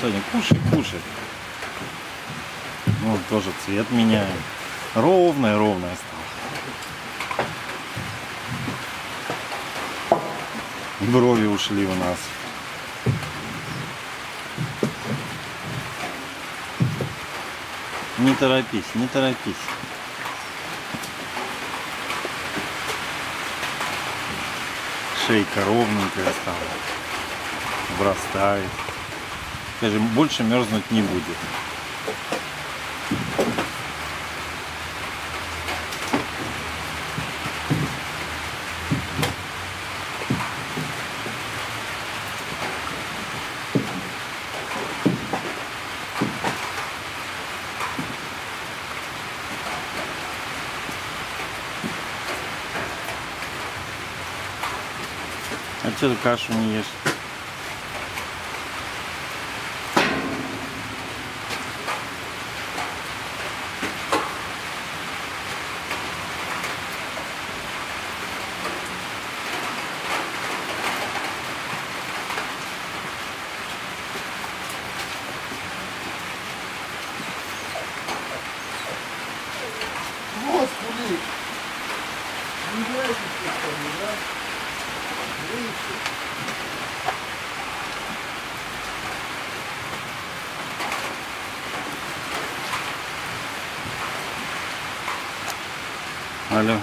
Тоня, кушай, кушай. Ну, тоже цвет меняем. Ровное, ровное стало. Брови ушли у нас. Не торопись, не торопись. Шейка ровненькая стала. Врастает. Скажем, больше мерзнуть не будет. А что ты кашу не ешь? Господи! Не там, да? Видите? Алло.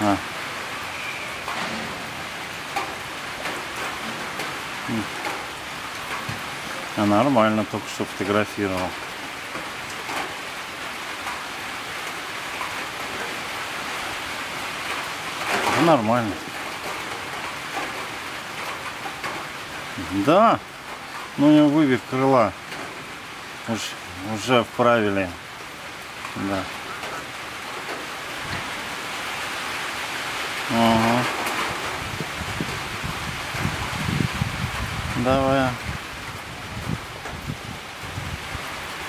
А. А нормально только что фотографировал. Нормально. Да. Ну, у него вывих крыла. Уж, уже вправили. Да. Ага. Давай.